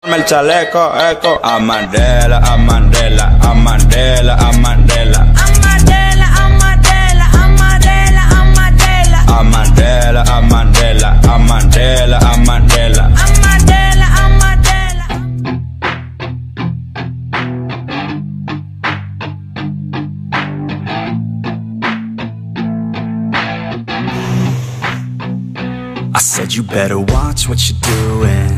El chaleco, eco, a Mandela, a Mandela, a Mandela, a Mandela, a Mandela, a Mandela, a Mandela, a Mandela. Amadela, Amadela. I said you better watch what you're doing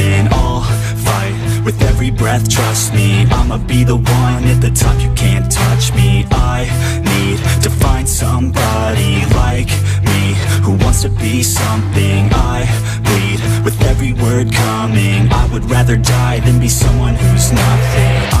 trust me. I'ma be the one at the top, you can't touch me. I need to find somebody like me Who wants to be something. I bleed With every word coming. I would rather die than be someone who's nothing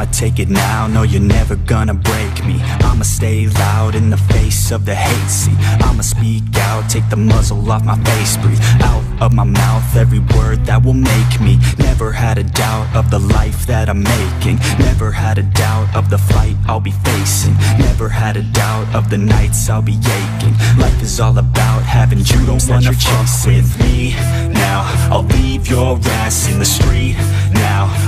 I'ma take it now, no you're never gonna break me. I'ma stay loud in the face of the hate. See, I'ma speak out, take the muzzle off my face. Breathe out of my mouth every word that will make me. Never had a doubt of the life that I'm making. Never had a doubt of the fight I'll be facing. Never had a doubt of the nights I'll be aching. Life is all about having dreams that you're chasing. with me now. I'll leave your ass in the street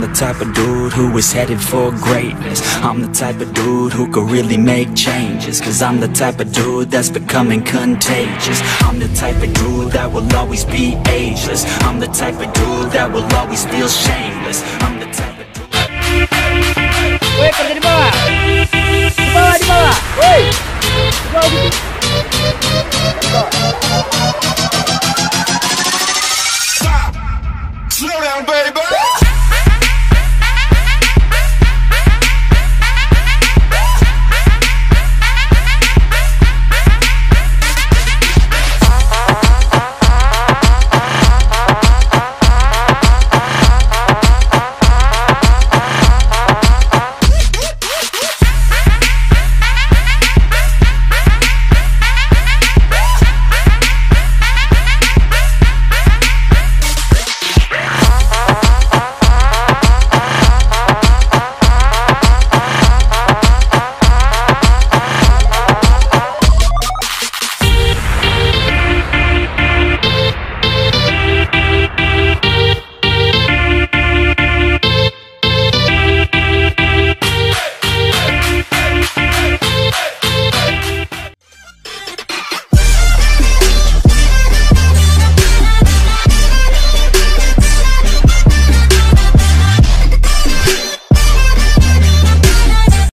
I'm the type of dude who is headed for greatness. I'm the type of dude who could really make changes Cause I'm the type of dude that's becoming contagious. I'm the type of dude that will always be ageless. I'm the type of dude that will always feel shameless. I'm the type of dude Slow down, baby.